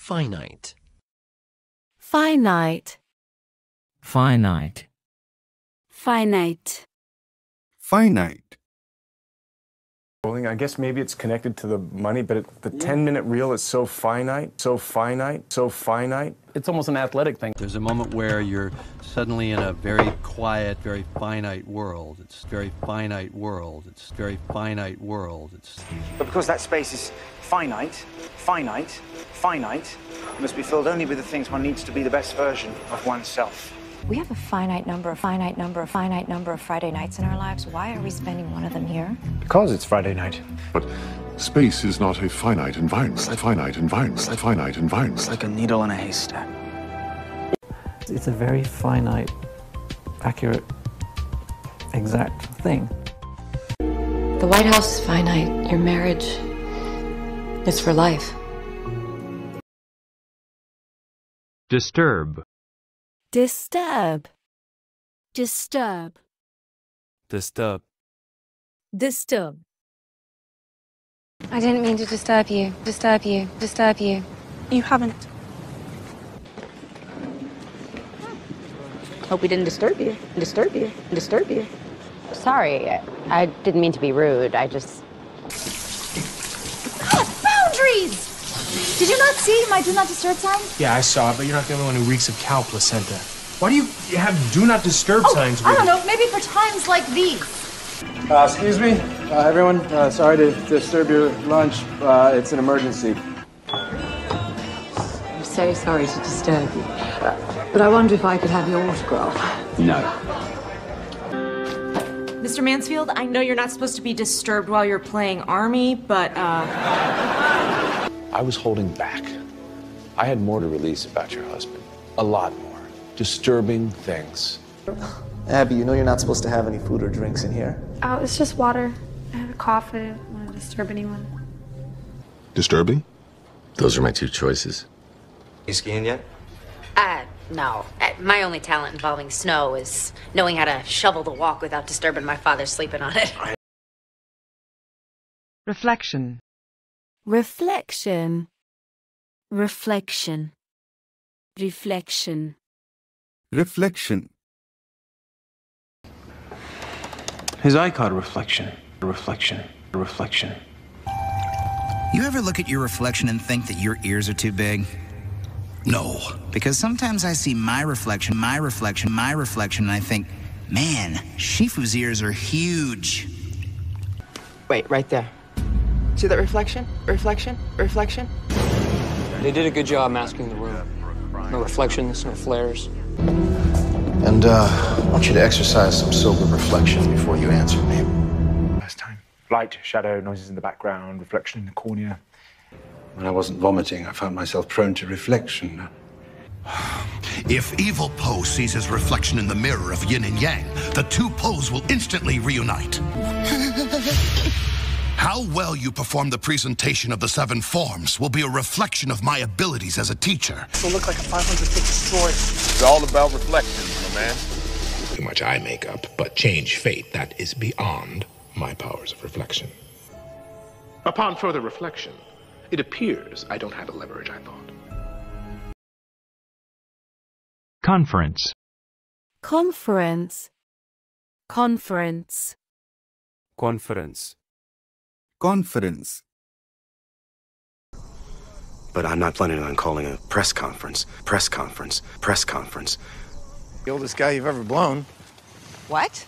finite, finite, finite, finite, Finite. I guess maybe it's connected to the money, but it, the 10 minute reel is so finite, so finite, so finite. It's almost an athletic thing. There's a moment where you're suddenly in a very quiet, very finite world. It's very finite world. It's very finite world. It's But because that space is finite, finite, finite, must be filled only with the things one needs to be the best version of oneself. We have a finite number, a finite number, a finite number of Friday nights in our lives. Why are we spending one of them here? Because it's Friday night. But space is not a finite environment. It's A finite environment. It's A finite environment. It's Like a needle in a haystack. It's a very finite, accurate, exact thing. The White House is finite. Your marriage is for life. disturb, disturb, disturb, disturb, disturb. I didn't mean to disturb you, disturb you, disturb you. You haven't. Hope we didn't disturb you, disturb you, disturb you. Sorry, I didn't mean to be rude. I just. Did you not see my do not disturb sign? Yeah, I saw it, but you're not the only one who reeks of cow placenta. Why do you you have do not disturb Oh, signs? I don't know, maybe for times like these. Uh, excuse me, uh, everyone. Uh, sorry to disturb your lunch. Uh, it's an emergency. I'm so sorry to disturb you. But I wonder if I could have your autograph. No. Mr. Mansfield, I know you're not supposed to be disturbed while you're playing Army, but, uh. I was holding back. I had more to release about your husband. A lot more. Disturbing things. Abby, you know you're not supposed to have any food or drinks in here. Oh, it's just water. I have a cough. I didn't want to disturb anyone. Disturbing? Those are my two choices. You skiing yet? Uh, no. Uh, My only talent involving snow is knowing how to shovel the walk without disturbing my father sleeping on it. Reflection. Reflection. Reflection. Reflection. Reflection. His eye caught a reflection, a reflection, a reflection. You ever look at your reflection and think that your ears are too big? No. Because sometimes I see my reflection, my reflection, my reflection, and I think, man, Shifu's ears are huge. Wait, right there. See that reflection? Reflection? Reflection? They did a good job masking the room. No reflections, no flares. And uh, I want you to exercise some sober reflection before you answer me. Last time. Light, shadow, noises in the background, reflection in the cornea. When I wasn't vomiting, I found myself prone to reflection. If evil Po sees his reflection in the mirror of yin and yang, the two Poes will instantly reunite. How well you perform the presentation of the seven forms will be a reflection of my abilities as a teacher. This will look like a 500 foot destroyer. It's all about reflections, my man. Too much I make up, but change fate, that is beyond my powers of reflection. Upon further reflection, it appears I don't have the leverage I thought. conference, Conference. Conference. Conference. Conference. But I'm not planning on calling a press conference. Press conference. Press conference. The oldest guy you've ever blown. What?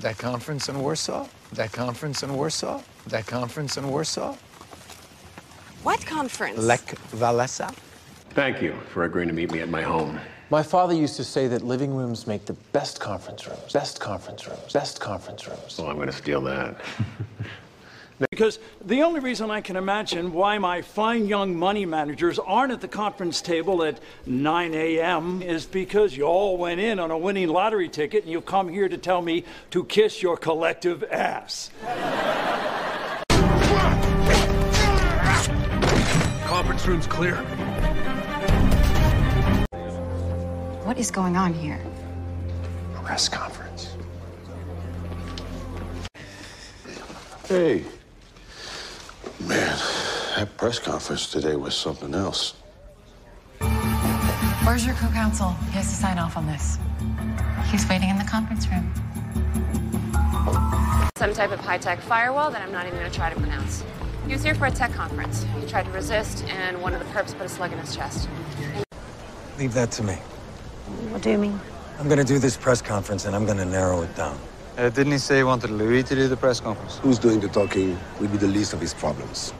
That conference in Warsaw? That conference in Warsaw? That conference in Warsaw? What conference? Lech Walesa? Thank you for agreeing to meet me at my home. My father used to say that living rooms make the best conference rooms. Best conference rooms. Best conference rooms. Well, I'm going to steal that. Because the only reason I can imagine why my fine young money managers aren't at the conference table at 9 a.m. is because you all went in on a winning lottery ticket and you've come here to tell me to kiss your collective ass. Conference room's clear. What is going on here? Press conference. Hey. Man, That press conference today was something else. Where's your co-counsel? He has to sign off on this. He's waiting in the conference room. Some type of high-tech firewall that I'm not even going to try to pronounce. He was here for a tech conference. He tried to resist, and one of the perps put a slug in his chest. Leave that to me. What do you mean? I'm gonna do this press conference and I'm gonna narrow it down. Uh, didn't he say he wanted Louis to do the press conference? Who's doing the talking will be the least of his problems.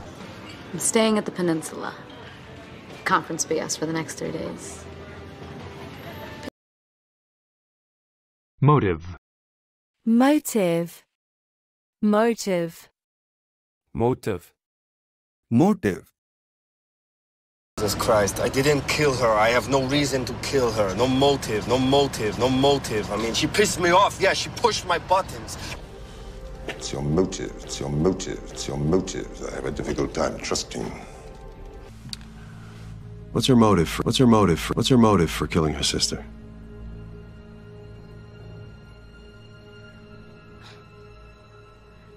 I'm staying at the peninsula. Conference BS for the next three days. Motive. Motive. Motive. Motive. Motive. Jesus Christ, I didn't kill her. I have no reason to kill her. No motive, no motive, no motive. I mean, she pissed me off. Yeah, she pushed my buttons. It's your motive. It's your motive. It's your motive. I have a difficult time trusting. What's her motive for, what's her motive for, what's her motive for killing her sister?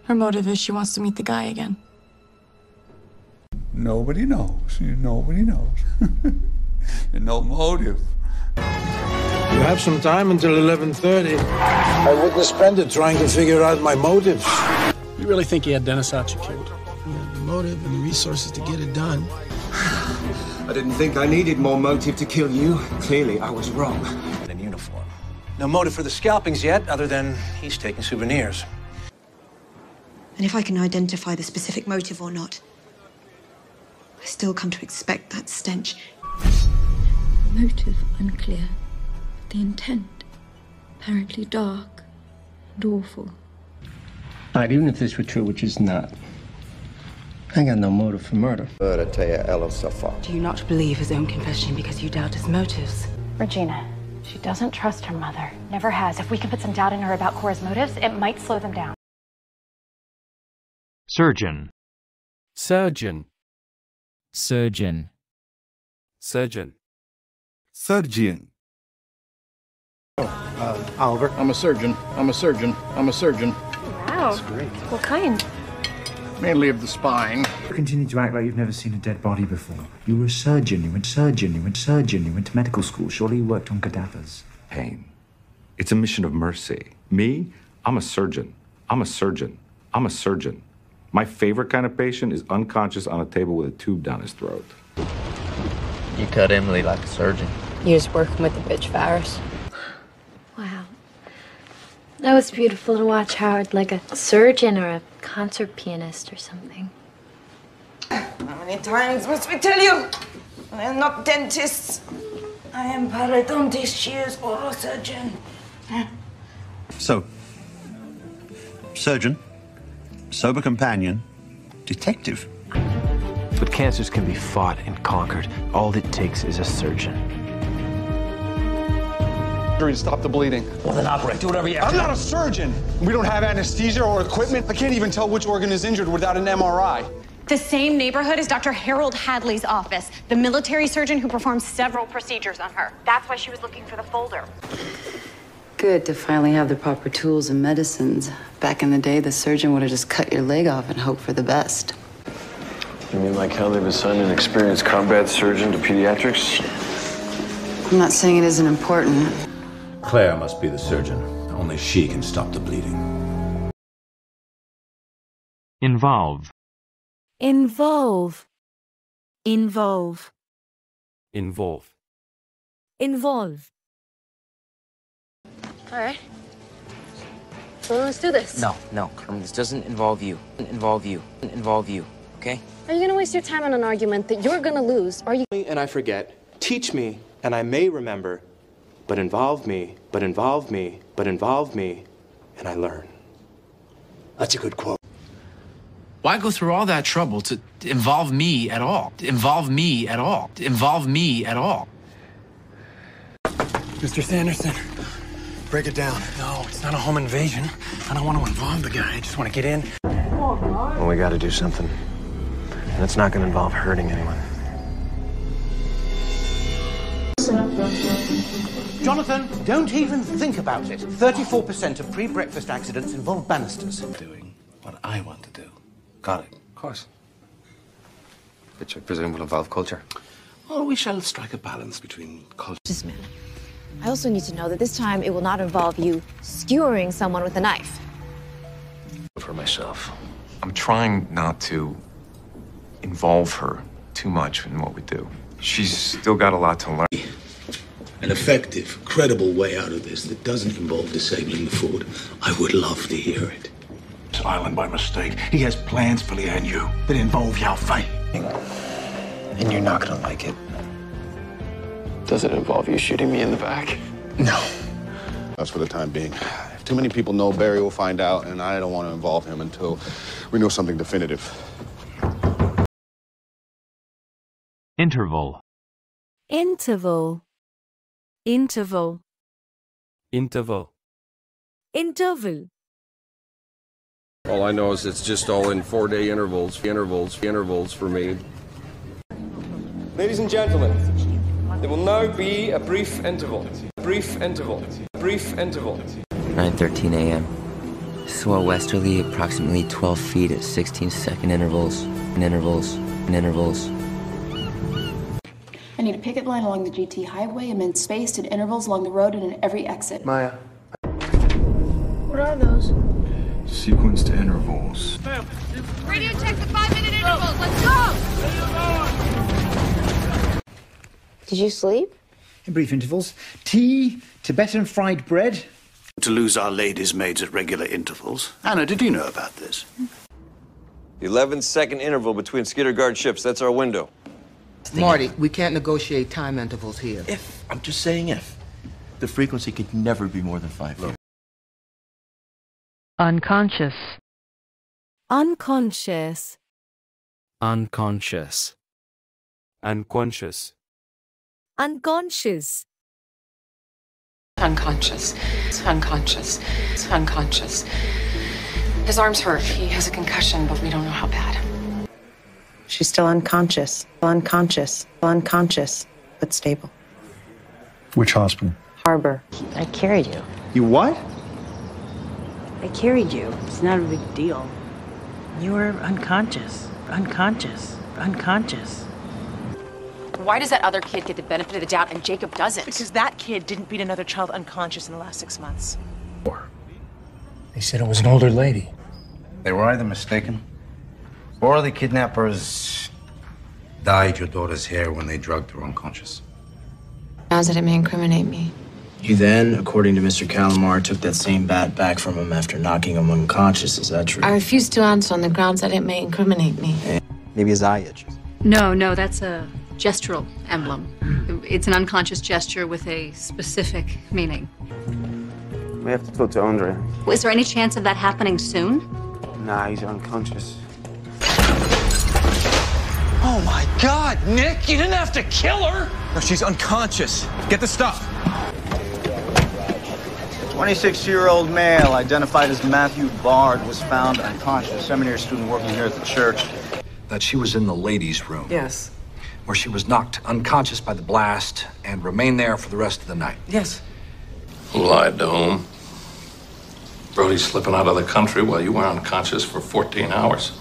Her motive is she wants to meet the guy again. Nobody knows. Nobody knows. no motive. You have some time until 11.30. I wouldn't spend it trying to figure out my motives. You really think he had Dennis Archer killed? He the motive and the resources to get it done. I didn't think I needed more motive to kill you. Clearly, I was wrong. In uniform. No motive for the scalpings yet, other than he's taking souvenirs. And if I can identify the specific motive or not, I still come to expect that stench. Motive unclear. The intent apparently dark and awful. Alright, even if this were true, which is not, I got no motive for murder. Murder to your Ella Safa. Do you not believe his own confession because you doubt his motives? Regina, she doesn't trust her mother. Never has. If we can put some doubt in her about Cora's motives, it might slow them down. Surgeon. Surgeon. Surgeon. Surgeon. Surgeon. Uh, Oliver. I'm a surgeon. I'm a surgeon. I'm a surgeon. Wow. That's great. What kind? Mainly of the spine. You Continue to act like you've never seen a dead body before. You were a surgeon, you went surgeon, you went surgeon, you went to medical school. Surely you worked on cadavers. Pain. It's a mission of mercy. Me, I'm a surgeon. I'm a surgeon. I'm a surgeon. My favorite kind of patient is unconscious on a table with a tube down his throat. You cut Emily like a surgeon. You was working with the bitch Faris. Wow. That was beautiful to watch, Howard, like a surgeon or a concert pianist or something. How many times must we tell you? I am not dentists. I am parodontist. She is oral surgeon. So, surgeon, sober companion, detective. But cancers can be fought and conquered. All it takes is a surgeon. To stop the bleeding. Well, then operate. Do whatever you have I'm to. not a surgeon. We don't have anesthesia or equipment. I can't even tell which organ is injured without an MRI. The same neighborhood as Dr. Harold Hadley's office, the military surgeon who performed several procedures on her. That's why she was looking for the folder. Good to finally have the proper tools and medicines. Back in the day, the surgeon would have just cut your leg off and hoped for the best. You mean like how they've assigned an experienced combat surgeon to pediatrics? I'm not saying it isn't important. Claire must be the surgeon. Only she can stop the bleeding. Involve. Involve. Involve. Involve. Involve. All right. Well, let's do this. No, no, Carmen, this doesn't involve you. Involve you. Involve you, okay? Are you going to waste your time on an argument that you're going to lose? Are you? And I forget. Teach me, and I may remember. But involve me, but involve me, but involve me, and I learn. That's a good quote. Why go through all that trouble to involve me at all? Involve me at all? Involve me at all? Mr. Sanderson, break it down. No, it's not a home invasion. I don't want to involve the guy. I just want to get in. Well, we gotta do something. And it's not gonna involve hurting anyone. Jonathan, don't even think about it. 34% of pre-breakfast accidents involve banisters. Doing what I want to do. Got it. Of course. which I presume will involve culture. Well, we shall strike a balance between culture. Just man. I also need to know that this time it will not involve you skewering someone with a knife. For myself. I'm trying not to involve her too much in what we do. She's still got a lot to learn. An effective, credible way out of this that doesn't involve disabling the Ford. I would love to hear it. This island by mistake. He has plans for Leah and you that involve Yao Fei. And you're not gonna like it. Does it involve you shooting me in the back? No. That's for the time being. If too many people know, Barry will find out, and I don't want to involve him until we know something definitive. Interval. Interval. Interval. Interval. Interval. All I know is it's just all in four day intervals, intervals, intervals for me. Ladies and gentlemen, there will now be a brief interval. Brief interval. Brief interval. 9:13 a.m. Swell westerly, approximately 12 feet at 16 second intervals, and intervals, and intervals. I need a picket line along the GT highway and then spaced at intervals along the road and in every exit. Maya. What are those? Sequenced intervals. Radio check the five minute intervals. Let's go! Did you sleep? In brief intervals. Tea, Tibetan fried bread. To lose our ladies' maids at regular intervals. Anna, did you know about this? 11 second interval between skitter guard ships. That's our window. Marty, we can't negotiate time intervals here. If, I'm just saying if. The frequency could never be more than five years. Unconscious. Unconscious. Unconscious. Unconscious. Unconscious. Unconscious. Unconscious. Unconscious. His arm's hurt. He has a concussion, but we don't know how bad. She's still unconscious, unconscious, unconscious, but stable. Which hospital? Harbor. I carried you. You what? I carried you. It's not a big deal. You were unconscious, unconscious, unconscious. Why does that other kid get the benefit of the doubt and Jacob doesn't? Because that kid didn't beat another child unconscious in the last six months. They said it was an older lady. They were either mistaken, or the kidnappers dyed your daughter's hair when they drugged her unconscious. How that it may incriminate me? You then, according to Mr. Calamar, took that same bat back from him after knocking him unconscious. Is that true? I refuse to answer on the grounds that it may incriminate me. Maybe his eye itches. No, no, that's a gestural emblem. It's an unconscious gesture with a specific meaning. We have to talk to Andre. Is there any chance of that happening soon? Nah, he's unconscious. Oh my God, Nick! You didn't have to kill her! No, she's unconscious. Get the stuff. 26 year old male identified as Matthew Bard was found unconscious. Seminary student working here at the church. That she was in the ladies' room. Yes. Where she was knocked unconscious by the blast and remained there for the rest of the night. Yes. Who lied to whom? Brody's slipping out of the country while you were unconscious for 14 hours.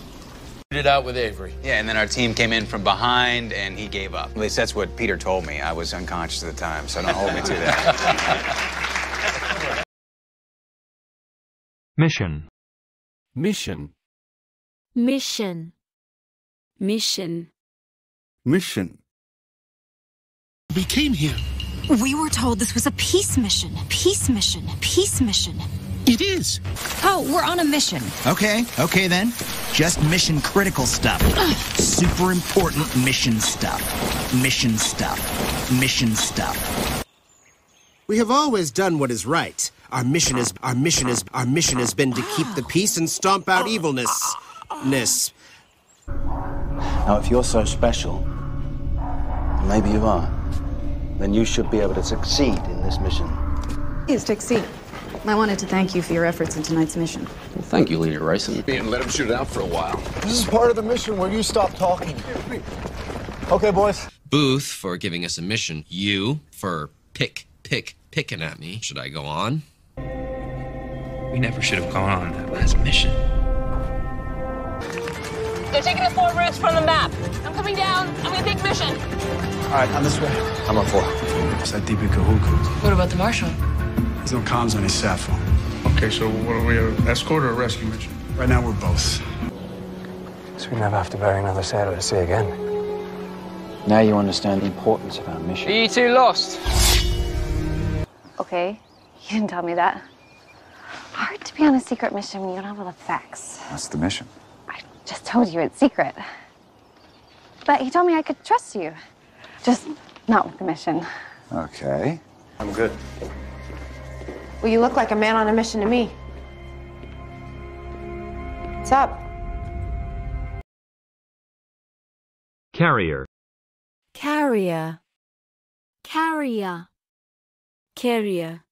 It out with Avery. Yeah, and then our team came in from behind and he gave up. At least that's what Peter told me. I was unconscious at the time, so don't hold me to that. Mission. Mission. Mission. Mission. Mission. We came here. We were told this was a peace mission. Peace mission. Peace mission. It is. Oh, we're on a mission. Okay, okay then. Just mission critical stuff. Super important mission stuff. Mission stuff. Mission stuff. We have always done what is right. Our mission is our mission is our mission has been to keep the peace and stomp out evilness. Ness. Now, if you're so special, maybe you are, then you should be able to succeed in this mission. Yes, Dixie. I wanted to thank you for your efforts in tonight's mission. Well, thank you, Leader Ryson. And let him shoot it out for a while. This is part of the mission where you stop talking. Okay, boys. Booth for giving us a mission. You for pick, pick, picking at me. Should I go on? We never should have gone on that last mission. They're taking us four routes from the map. I'm coming down. I'm gonna take mission. All right, on this way. I'm on four. Is that deep Kahuku? What about the marshal? There's no comms on his sat phone. Okay, so what are we, an escort or a rescue mission? Right now, we're both. So we never have to bury another sailor to sea again. Now you understand the importance of our mission. Are you two lost? Okay, you didn't tell me that. Hard to be on a secret mission when you don't have all the facts. That's the mission. I just told you it's secret. But he told me I could trust you. Just not with the mission. Okay. I'm good. Well, you look like a man on a mission to me. What's up? Carrier. Carrier. Carrier. Carrier.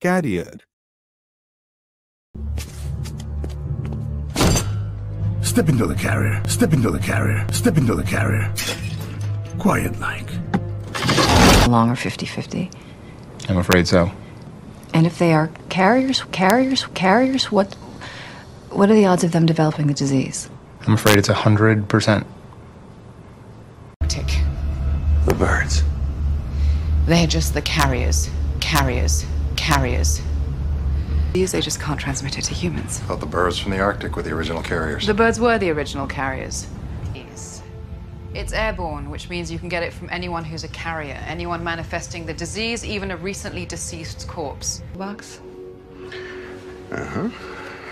Carrier. Step into the carrier. Step into the carrier. Step into the carrier. Quiet like. Long or 50 50? I'm afraid so. And if they are carriers, carriers, carriers, what what are the odds of them developing the disease? I'm afraid it's a 100%. Tick. The birds. They're just the carriers. Carriers. Carriers. These they just can't transmit it to humans. Thought the birds from the Arctic were the original carriers. The birds were the original carriers. Yes. It's airborne, which means you can get it from anyone who's a carrier, anyone manifesting the disease, even a recently deceased corpse. Box? Uh huh.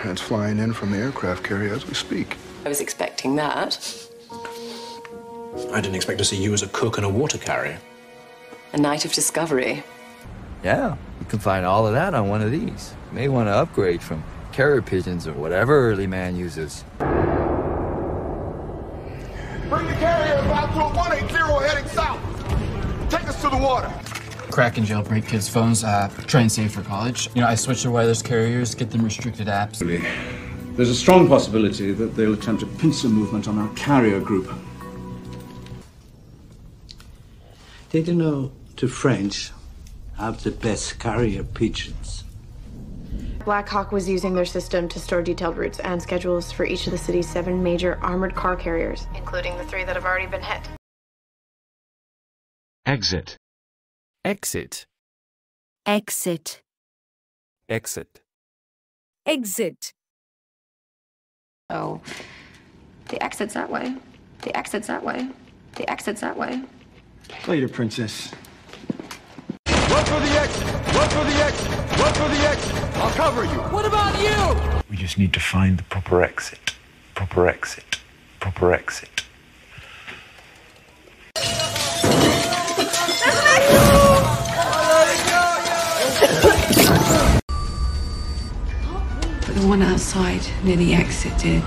It's flying in from the aircraft carrier as we speak. I was expecting that. I didn't expect to see you as a cook and a water carrier. A night of discovery. Yeah, you can find all of that on one of these. You may want to upgrade from carrier pigeons or whatever early man uses. Bring the carrier about to a 180 heading south. Take us to the water. Crack and jailbreak kids' phones, uh, try and save for college. You know, I switch their wireless carriers, get them restricted apps. There's a strong possibility that they'll attempt a pincer movement on our carrier group. Did you know the French have the best carrier pigeons? Blackhawk was using their system to store detailed routes and schedules for each of the city's seven major armored car carriers, including the three that have already been hit. Exit. Exit. Exit. Exit. Exit. Oh, the exit's that way. The exit's that way. The exit's that way. Later, princess. Run for the exit! Run for the exit! Run for the exit! I'll cover you! What about you? We just need to find the proper exit. Proper exit. Proper exit. The one outside near the exit did.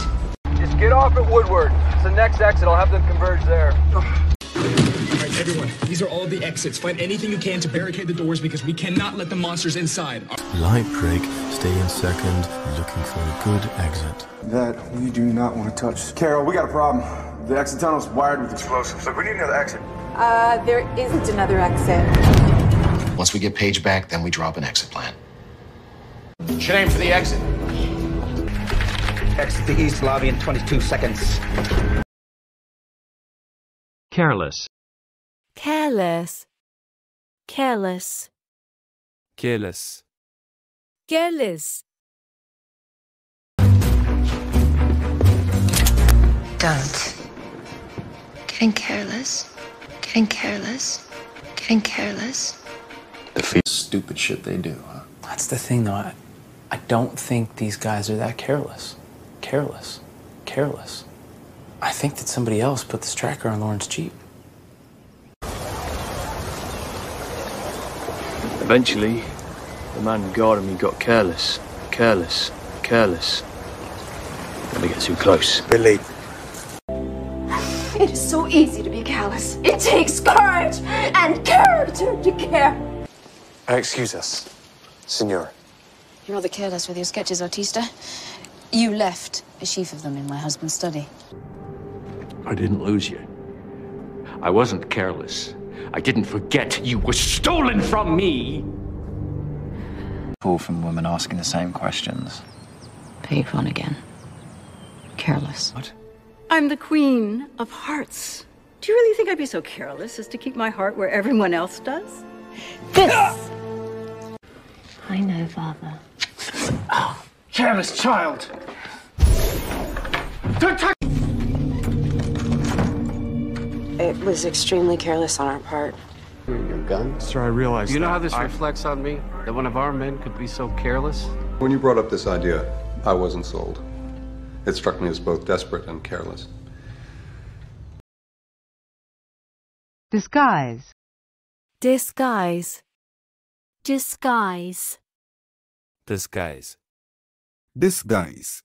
Just get off at Woodward. It's the next exit. I'll have them converge there. All right, everyone, these are all the exits. Find anything you can to barricade the doors because we cannot let the monsters inside. Light break, stay in second, looking for a good exit. That we do not want to touch. Carol, we got a problem. The exit tunnel's wired with explosives. Look, we need another exit. Uh, there isn't another exit. Once we get Paige back, then we drop an exit plan. Should aim for the exit. Exit the east lobby in 22 seconds. Careless. Careless. Careless. Careless. Careless. Don't. Getting careless. Getting careless. Getting careless. The stupid shit they do, huh? That's the thing, though. I, I don't think these guys are that careless. Careless. Careless. I think that somebody else put this tracker on Lauren's Jeep. Eventually, the man who guarded me got careless, careless, careless. Never get too close. Billy. It is so easy to be callous. It takes courage and character to care. excuse us, senor. You're rather careless with your sketches, Artista. You left a sheaf of them in my husband's study. I didn't lose you. I wasn't careless. I didn't forget you were stolen from me. Pull from women asking the same questions. Paid fun again. Careless. What? I'm the queen of hearts. Do you really think I'd be so careless as to keep my heart where everyone else does? This! Ah! I know, Father. Careless child! Don't touch! It was extremely careless on our part. Your gun? Sir, I realize You know how this I- reflects on me? That one of our men could be so careless? When you brought up this idea, I wasn't sold. It struck me as both desperate and careless. Disguise. Disguise. Disguise. Disguise. Disguise.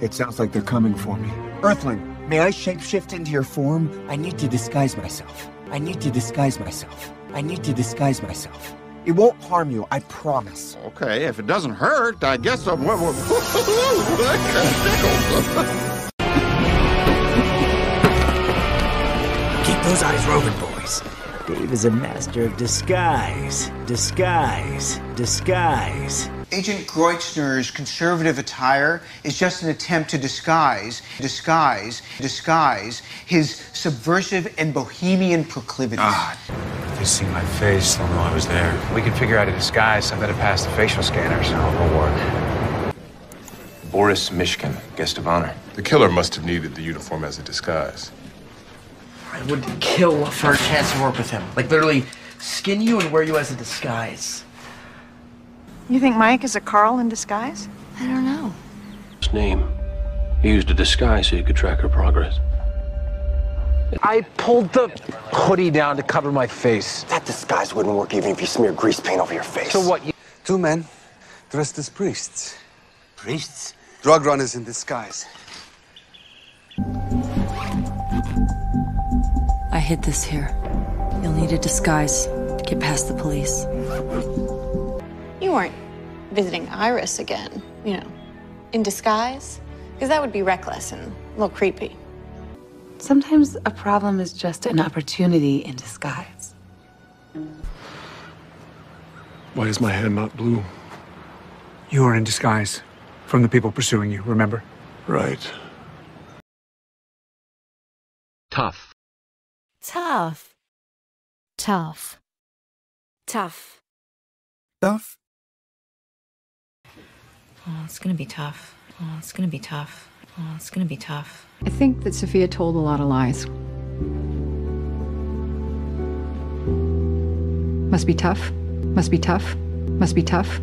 It sounds like they're coming for me. Earthling, may I shapeshift into your form? I need to disguise myself. I need to disguise myself. I need to disguise myself. It won't harm you, I promise. Okay, if it doesn't hurt, I guess I'm. Keep those eyes roving, boys. Dave is a master of disguise. Disguise. Disguise. Agent Kreutzner's conservative attire is just an attempt to disguise, disguise, disguise his subversive and bohemian proclivities. Ah, they see my face, they'll know I was there. We can figure out a disguise. I better pass the facial scanners. Will work. Boris Mishkin, guest of honor. The killer must have needed the uniform as a disguise. I would kill for a chance to work with him. Like literally skin you and wear you as a disguise. You think Mike is a Carl in disguise? I don't know. His name. He used a disguise so he could track her progress. I pulled the hoodie down to cover my face. That disguise wouldn't work even if you smear grease paint over your face. So what? You... Two men dressed as priests. Priests? Drug runners in disguise. I hid this here. You'll need a disguise to get past the police. You weren't visiting Iris again, you know, in disguise? Because that would be reckless and a little creepy. Sometimes a problem is just an opportunity in disguise. Why is my hand not blue? You are in disguise from the people pursuing you, remember? Right. Tough. Tough. Tough. Tough. Tough. Oh, it's gonna be tough. Oh, it's gonna be tough. Oh, it's gonna be tough. I think that Sophia told a lot of lies. Must be tough. Must be tough. Must be tough.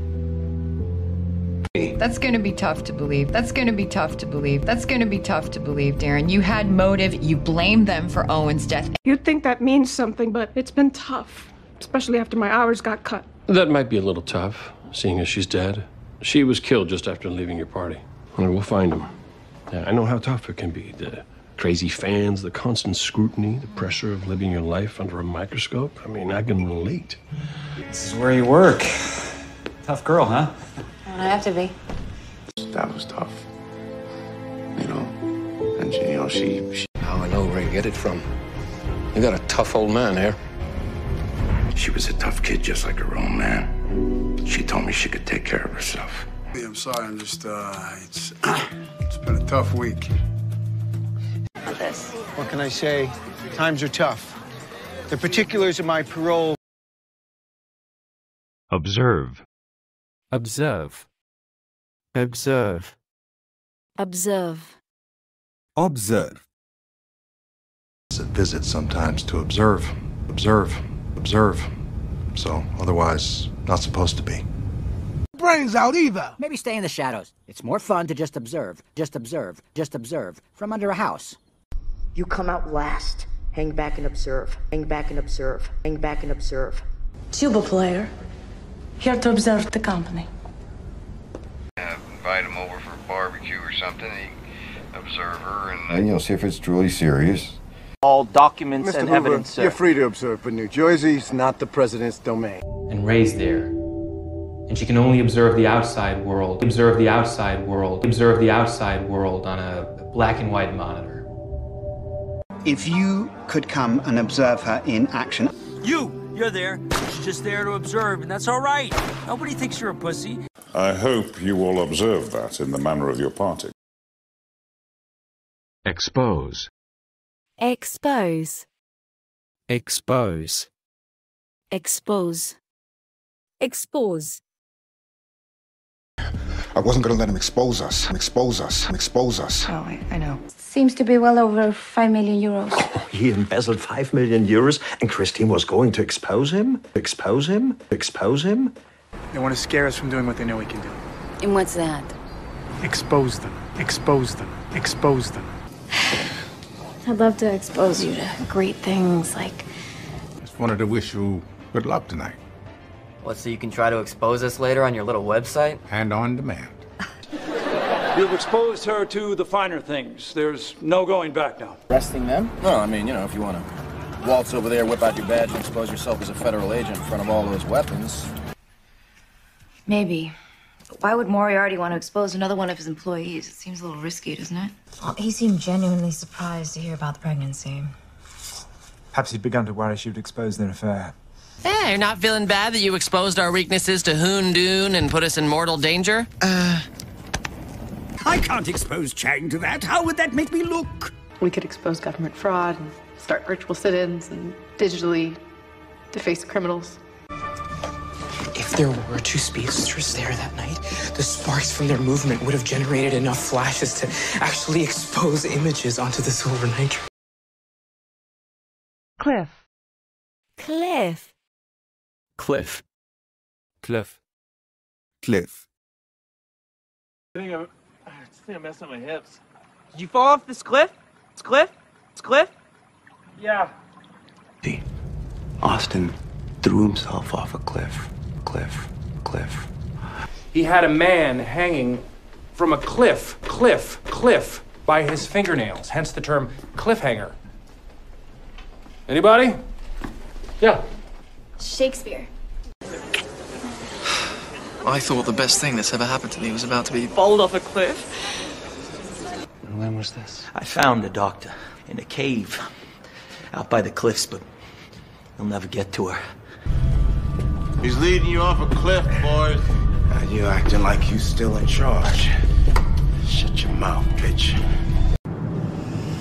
That's going to be tough to believe. That's going to be tough to believe. That's going to be tough to believe, Darren. You had motive. You blamed them for Owen's death. You'd think that means something, but it's been tough, especially after my hours got cut. That might be a little tough, seeing as she's dead. She was killed just after leaving your party. All right, we'll find him. Yeah, I know how tough it can be. The crazy fans, the constant scrutiny, the pressure of living your life under a microscope. I mean, I can relate. This is where you work. Tough girl, huh? I have to be. That was tough. You know? And, she, you know, she, she. Now I know where you get it from. You got a tough old man here. She was a tough kid, just like her own man. She told me she could take care of herself. I'm sorry, I'm just, uh, it's, it's been a tough week. This. What can I say? Times are tough. The particulars of my parole. Observe. Observe. Observe. Observe. Observe. It's a visit sometimes to observe, observe, observe. So, otherwise, not supposed to be. Brains out either. Maybe stay in the shadows. It's more fun to just observe, just observe, just observe from under a house. You come out last. Hang back and observe. Hang back and observe. Hang back and observe. Tuba player. Here to observe the company. Yeah, invite him over for a barbecue or something. He observe her and. Uh, and you'll see if it's truly serious. All documents Mr. and Hoover, evidence, sir. You're free to observe, but New Jersey's not the president's domain. and raised there. And she can only observe the outside world, observe the outside world, observe the outside world on a black and white monitor. If you could come and observe her in action. You, you're there. She's just there to observe, and that's all right. Nobody thinks you're a pussy. I hope you will observe that in the manner of your parting. Expose. Expose. Expose. Expose. Expose. I wasn't gonna let him expose us. Expose us. Expose us. Oh, I, I know. Seems to be well over 5 million euros. He embezzled five million euros, and Christine was going to expose him? Expose him? Expose him? They want to scare us from doing what they know we can do. And what's that? Expose them. Expose them. Expose them. I'd love to expose you to great things like Just wanted to wish you good luck tonight. What, so you can try to expose us later on your little website? And on demand. You've exposed her to the finer things. There's no going back now. Arresting them? Well, I mean, you know, if you want to waltz over there, whip out your badge, and expose yourself as a federal agent in front of all those weapons. Maybe. But why would Moriarty want to expose another one of his employees? It seems a little risky, doesn't it? Well, he seemed genuinely surprised to hear about the pregnancy. Perhaps he'd begun to worry she would expose their affair. Yeah, you're not feeling bad that you exposed our weaknesses to Hundun and put us in mortal danger? Uh. I can't expose Chang to that. How would that make me look? We could expose government fraud and start virtual sit ins and digitally deface criminals. If there were two speedsters there that night, the sparks from their movement would have generated enough flashes to actually expose images onto the silver nitrate. Cliff. Cliff. Cliff. Cliff. Cliff. I think I'm, I think I'm messing up my hips. Did you fall off this cliff? It's cliff? It's cliff? Yeah. See, Austin threw himself off a cliff. Cliff. Cliff. He had a man hanging from a cliff, cliff, cliff by his fingernails, hence the term cliffhanger. Anybody? Yeah. Shakespeare. I thought the best thing that's ever happened to me was about to be Fallen off a cliff? When was this? I found the doctor in a cave out by the cliffs, but he'll never get to her. He's leading you off a cliff, boys. Uh, you acting like you still in charge. Shut your mouth, bitch.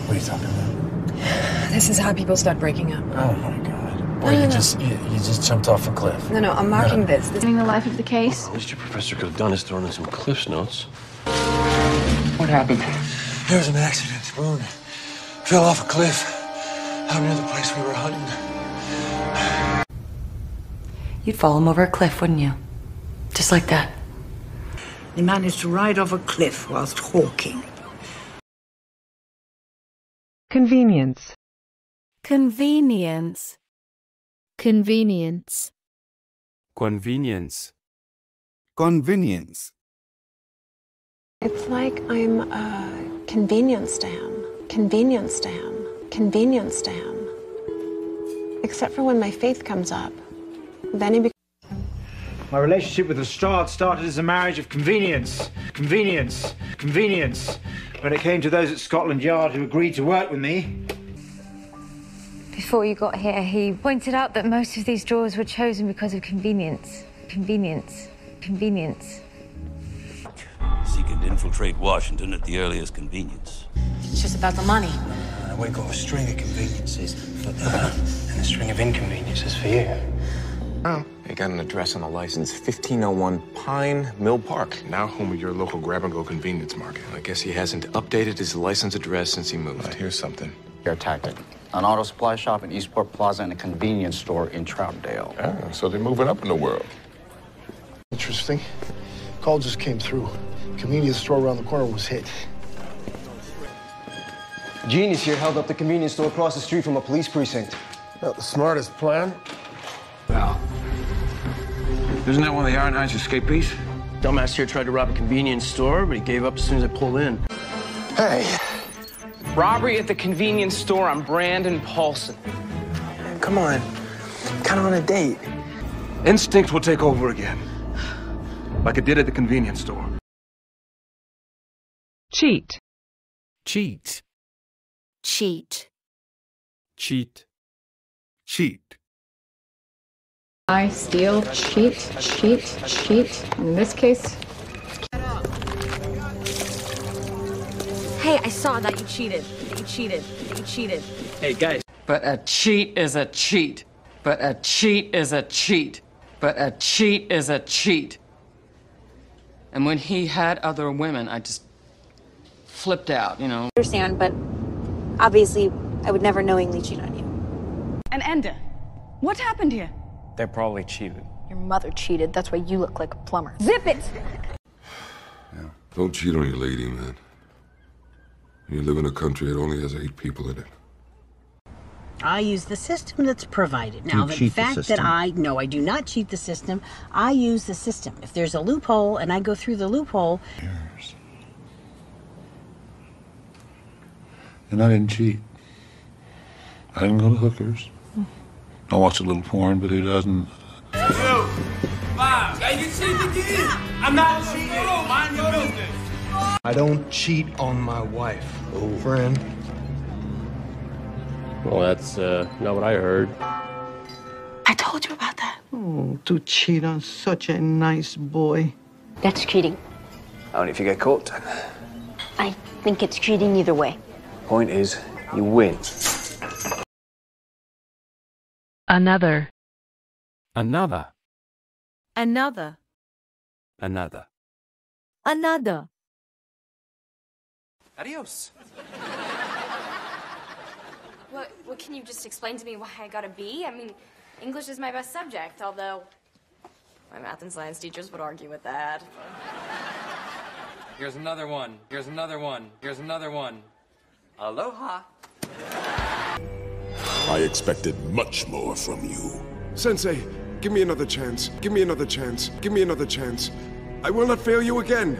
What are you talking about? This is how people start breaking up. Oh my god. Boy, No, no, you no. just you, you just jumped off a cliff. No, no, I'm marking this. This Getting the life of the case. At least your professor could have done is thrown in some Cliff's notes. What happened? There was an accident. Boone fell off a cliff out near the place we were hunting. You'd fall him over a cliff, wouldn't you? Just like that. He managed to ride off a cliff whilst hawking. Convenience. Convenience. Convenience. Convenience. Convenience. It's like I'm a convenience to him. convenience to him. convenience to him. Except for when my faith comes up. Then he becomes. My relationship with Lestrade started as a marriage of convenience, convenience, convenience. When it came to those at Scotland Yard who agreed to work with me, Before you got here, he pointed out that most of these drawers were chosen because of convenience. Convenience. Convenience. Seeking to infiltrate Washington at the earliest convenience. It's just about the money. And we got a string of conveniences for her, uh, and a string of inconveniences for you. Oh, they got an address on the license 1501 Pine Mill Park. Now home of your local grab and go convenience market. I guess he hasn't updated his license address since he moved. here's something. Air tactic. An auto supply shop in Eastport Plaza and a convenience store in Troutdale. Ah, so they're moving up in the world. Interesting. Call just came through. Convenience store around the corner was hit. Genius here held up the convenience store across the street from a police precinct. Not the smartest plan. Well, isn't that one of the Iron Heights escapees? Dumbass here tried to rob a convenience store, but he gave up as soon as I pulled in. Hey. Robbery at the convenience store on Brandon Paulson. Come on. Kind of on a date. Instinct will take over again. Like it did at the convenience store. Cheat. Cheat. Cheat. Cheat. Cheat. I steal, cheat, cheat, cheat. In this case, Hey, Hey, I saw that you cheated. That you cheated. That you cheated. Hey, guys. But a cheat is a cheat. But a cheat is a cheat. But a cheat is a cheat. And when he had other women, I just flipped out, you know. understand, but obviously, I would never knowingly cheat on you. And Enda, what happened here? They probably cheated. Your mother cheated. That's why you look like a plumber. Zip it! Yeah. Don't cheat on your lady, man. You live in a country that only has eight people in it. I use the system that's provided. You Now, the cheat the fact that. I no, I do not cheat the system. I use the system. If there's a loophole and I go through the loophole, And I didn't cheat. I didn't go to hookers. I watch a little porn, but who doesn't? Yo, Bob, yeah, you cheated again. I'm not cheating. Mind your business. I don't cheat on my wife. Oh, friend. Well, that's uh, not what I heard. I told you about that. Oh, to cheat on such a nice boy. That's cheating. Only if you get caught. I think it's cheating either way. Point is, you win. Another. Another. Another. Another. Another. Adios. What, what can you just explain to me why I got a B? I mean, English is my best subject, although my math and science teachers would argue with that. Here's another one. Here's another one. Here's another one. Aloha. I expected much more from you. Sensei, give me another chance. Give me another chance. Give me another chance. I will not fail you again.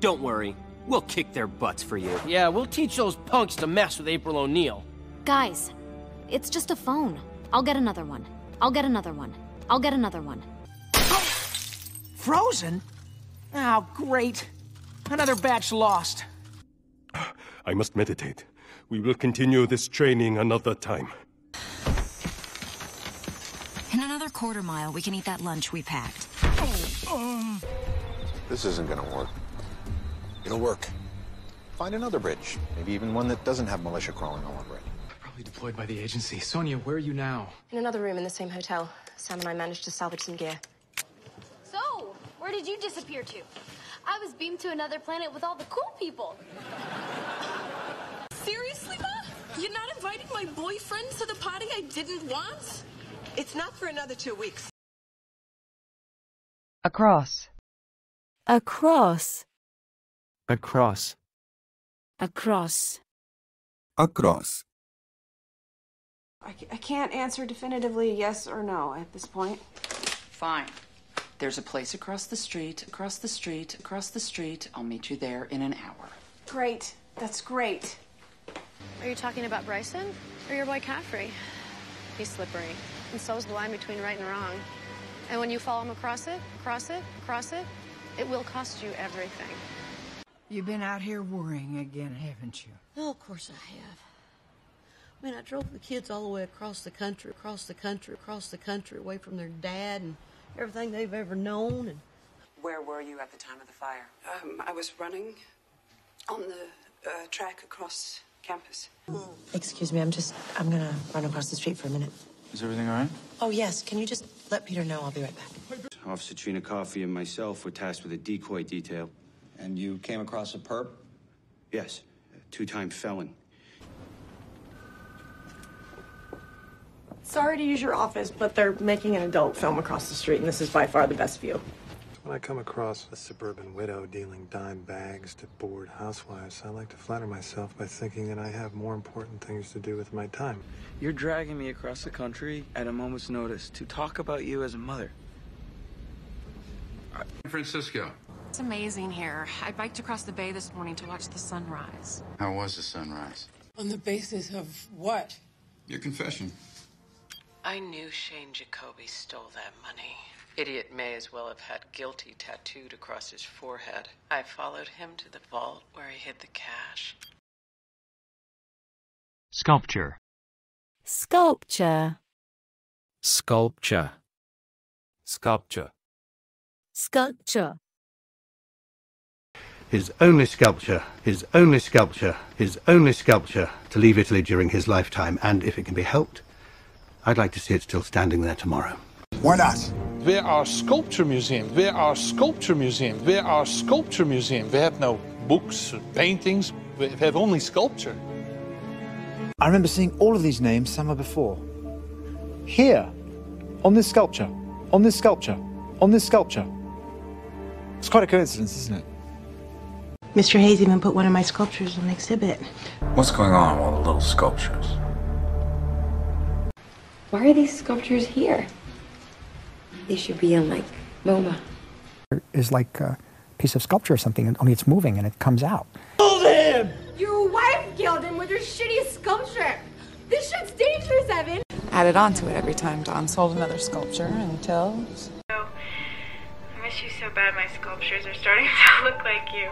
Don't worry. We'll kick their butts for you. Yeah, we'll teach those punks to mess with April O'Neil. Guys, it's just a phone. I'll get another one. I'll get another one. I'll get another one. Frozen? Oh, great. Another batch lost. I must meditate. We will continue this training another time. In another quarter mile, we can eat that lunch we packed. This isn't gonna work. It'll work. Find another bridge. Maybe even one that doesn't have militia crawling all over it. Probably deployed by the agency. Sonia, where are you now? In another room in the same hotel, Sam and I managed to salvage some gear. So, where did you disappear to? I was beamed to another planet with all the cool people. Seriously, Ma? You're not inviting my boyfriend to the party I didn't want? It's not for another two weeks. Across. Across. Across. Across. Across. I, I can't answer definitively yes or no at this point. Fine. There's a place across the street, across the street, across the street. I'll meet you there in an hour. Great. That's great. Are you talking about Bryson or your boy Caffrey? He's slippery, and so is the line between right and wrong. And when you follow him across it, across it, across it, it will cost you everything. You've been out here worrying again, haven't you? Oh, of course I have. I mean, I drove the kids all the way across the country, across the country, across the country, away from their dad and everything they've ever known. And Where were you at the time of the fire? um, I was running on the uh, track across campus. Excuse me, I'm just, I'm gonna run across the street for a minute. Is everything all right? Oh, yes, can you just let Peter know? I'll be right back. Officer Trina Coffey and myself were tasked with a decoy detail. And you came across a perp? Yes, a two-time felon. Sorry to use your office, but they're making an adult film across the street, and this is by far the best view. When I come across a suburban widow dealing dime bags to bored housewives, I like to flatter myself by thinking that I have more important things to do with my time. You're dragging me across the country at a moment's notice to talk about you as a mother. San Francisco. It's amazing here. I biked across the bay this morning to watch the sunrise. How was the sunrise? On the basis of what? Your confession. I knew Shane Jacoby stole that money. Idiot may as well have had guilty tattooed across his forehead. I followed him to the vault where he hid the cash. Sculpture. Sculpture. Sculpture. Sculpture. Sculpture. his only sculpture, his only sculpture, his only sculpture to leave Italy during his lifetime, and if it can be helped, I'd like to see it still standing there tomorrow. Why not? Where are sculpture museums? Where are sculpture museums? Where are sculpture museums? We have no books, paintings. We have only sculpture. I remember seeing all of these names somewhere before. Here, on this sculpture, on this sculpture, on this sculpture. It's quite a coincidence, isn't it? Mr. Hayes even put one of my sculptures on exhibit. What's going on with all the little sculptures? Why are these sculptures here? They should be in like MoMA. Is like a piece of sculpture or something, and only it's moving and it comes out. Killed him! Your wife killed him with her shitty sculpture. This shit's dangerous, Evan. Added on to it every time Don sold another sculpture until. I miss you so bad. My sculptures are starting to look like you.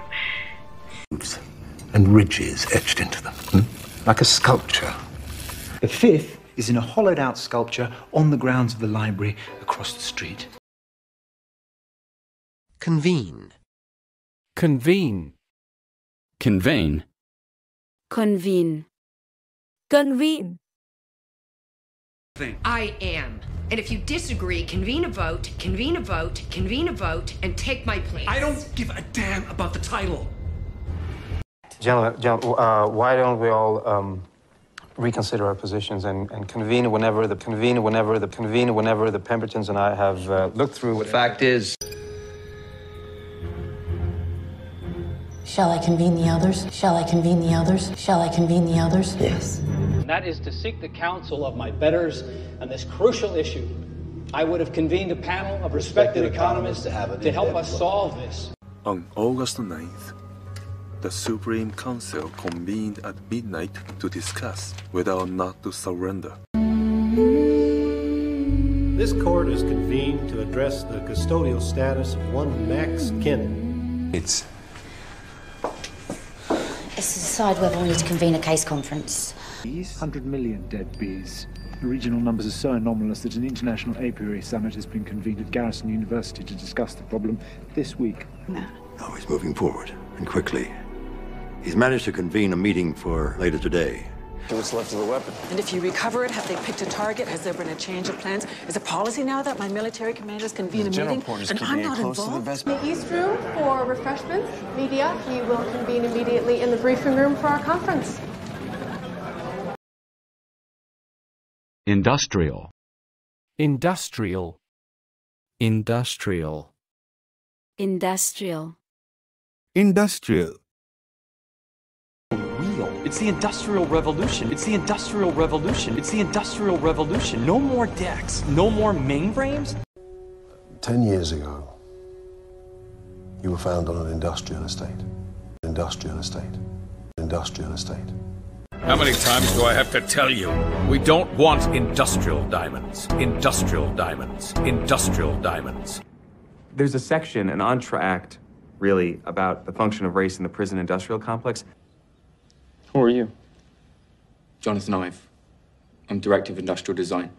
And ridges etched into them, hmm? like a sculpture. The fifth is in a hollowed out sculpture on the grounds of the library across the street. Convene. Convene. Convene. Convene. Convene. I am. And if you disagree, convene a vote, convene a vote, convene a vote, and take my place. I don't give a damn about the title. Gentlemen, gentlemen uh, why don't we all um, reconsider our positions and, and, convene whenever the convene whenever the convene whenever the Pembertons and I have uh, looked through. The fact is. Shall I convene the others? Shall I convene the others? Shall I convene the others? Yes. And that is to seek the counsel of my betters on this crucial issue. I would have convened a panel of respected, respected economists to, to help us solve this. On August the 9th, the Supreme Council convened at midnight to discuss whether or not to surrender. This court is convened to address the custodial status of one Max Kennan. It's it's to decide whether we need to convene a case conference. Bees? 100 million dead bees. The regional numbers are so anomalous that an international apiary summit has been convened at Garrison University to discuss the problem this week. No. No, he's moving forward, and quickly. He's managed to convene a meeting for later today. What's left of the weapon? And if you recover it, have they picked a target? Has there been a change of plans? Is it policy now that my military commanders convene a meeting and I'm not involved? The East Room for refreshments, media. He will convene immediately in the briefing room for our conference. Industrial. Industrial. Industrial. Industrial. Industrial. It's the Industrial Revolution. It's the Industrial Revolution. It's the Industrial Revolution. No more decks. No more mainframes. Ten years ago, you were found on an industrial estate. Industrial estate. Industrial estate. How many times do I have to tell you? We don't want industrial diamonds. Industrial diamonds. Industrial diamonds. There's a section, an entr'acte, really, about the function of race in the prison industrial complex. Who are you? Jonathan Ive. I'm Director of Industrial Design.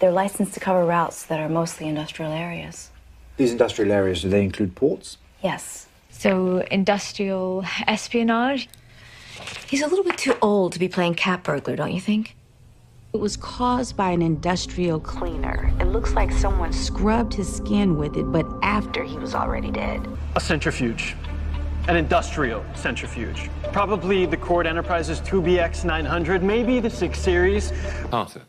They're licensed to cover routes that are mostly industrial areas. These industrial areas, do they include ports? Yes. So, industrial espionage? He's a little bit too old to be playing cat burglar, don't you think? It was caused by an industrial cleaner. It looks like someone scrubbed his skin with it, but after he was already dead. A centrifuge an industrial centrifuge. Probably the Cord Enterprises 2BX900, maybe the 6 Series. Arthur,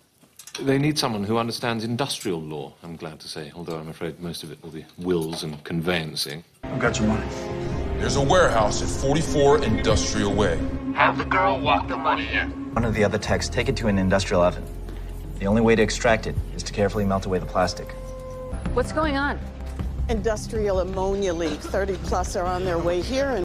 they need someone who understands industrial law, I'm glad to say, although I'm afraid most of it will be wills and conveyancing. I've got your money. There's a warehouse at 44 Industrial Way. Have the girl walk the money in. One of the other techs, take it to an industrial oven. The only way to extract it is to carefully melt away the plastic. What's going on? Industrial ammonia leak. 30 plus are on their way here.